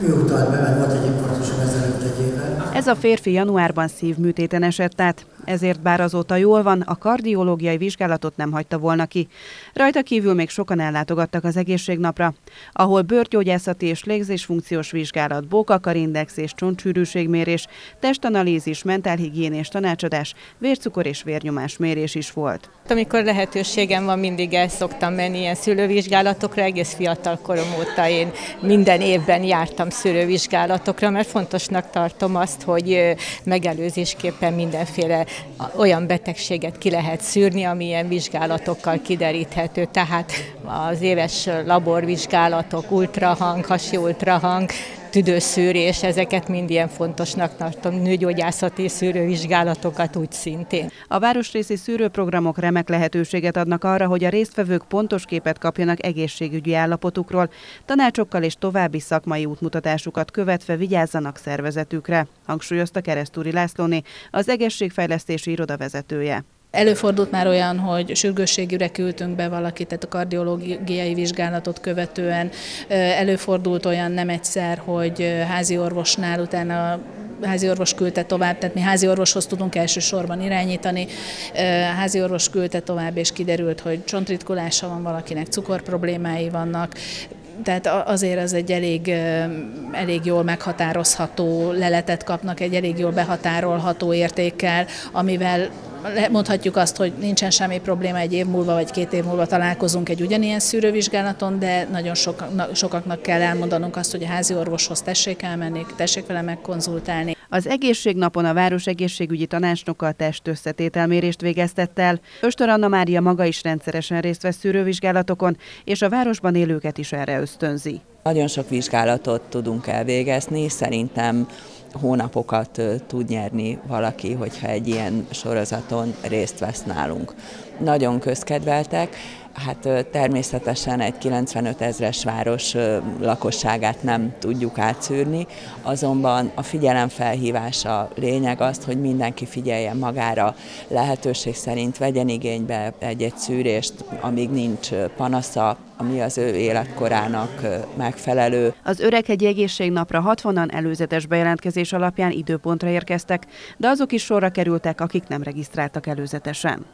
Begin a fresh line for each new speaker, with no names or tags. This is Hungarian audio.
Ő utalt be, mert volt egy infarktusom ezelőtt egy évvel.
Ez a férfi januárban szívműtéten esett át, ezért bár azóta jól van, a kardiológiai vizsgálatot nem hagyta volna ki. Rajta kívül még sokan ellátogattak az egészségnapra, ahol bőrgyógyászati és légzésfunkciós vizsgálat, bókakarindex és csontsűrűségmérés, testanalízis, mentálhigiénés tanácsadás, vércukor és vérnyomás mérés is volt.
Amikor lehetőségem van, mindig el szoktam menni ilyen szülővizsgálatokra, egész fiatal korom óta én minden évben jártam szülővizsgálatokra, mert fontosnak tartom azt, hogy megelőzésképpen mindenféle olyan betegséget ki lehet szűrni, ami ilyen vizsgálatokkal kideríthető. Tehát az éves laborvizsgálatok, ultrahang, hasi ultrahang, tüdőszűrés, ezeket mind ilyen fontosnak tartom, nőgyógyászati szűrővizsgálatokat úgy szintén.
A városrészi szűrőprogramok remek lehetőséget adnak arra, hogy a résztvevők pontos képet kapjanak egészségügyi állapotukról, tanácsokkal és további szakmai útmutatásukat követve vigyázzanak szervezetükre, hangsúlyozta Keresztúri Lászlóné, az egészségfejlesztési iroda vezetője.
Előfordult már olyan, hogy sürgősségűre küldtünk be valakit, tehát a kardiológiai vizsgálatot követően. Előfordult olyan nem egyszer, hogy házi orvosnál utána házi orvos küldte tovább, tehát mi házi orvoshoz tudunk elsősorban irányítani. Házi orvos küldte tovább, és kiderült, hogy csontritkulása van valakinek, cukorproblémái vannak, tehát azért az egy elég, elég jól meghatározható leletet kapnak, egy elég jól behatárolható értékkel, amivel mondhatjuk azt, hogy nincsen semmi probléma, egy év múlva vagy két év múlva találkozunk egy ugyanilyen szűrővizsgálaton, de nagyon sokaknak, sokaknak kell elmondanunk azt, hogy a házi orvoshoz tessék elmenni, tessék vele megkonzultálni.
Az egészségnapon a Város Egészségügyi Tanácsnoka a testösszetételmérést végeztett el. Östor Anna Mária maga is rendszeresen részt vesz szűrővizsgálatokon, és a városban élőket is erre ösztönzi.
Nagyon sok vizsgálatot tudunk elvégezni, szerintem hónapokat tud nyerni valaki, hogyha egy ilyen sorozaton részt vesz nálunk. Nagyon közkedveltek, Hát természetesen egy 95 ezres város lakosságát nem tudjuk átszűrni, azonban a figyelemfelhívása lényeg az, hogy mindenki figyeljen magára, lehetőség szerint vegyen igénybe egy-egy szűrést, amíg nincs panasza, ami az ő életkorának megfelelő.
Az Öreghegyi Egészségnapra 60-an előzetes bejelentkezés alapján időpontra érkeztek, de azok is sorra kerültek, akik nem regisztráltak előzetesen.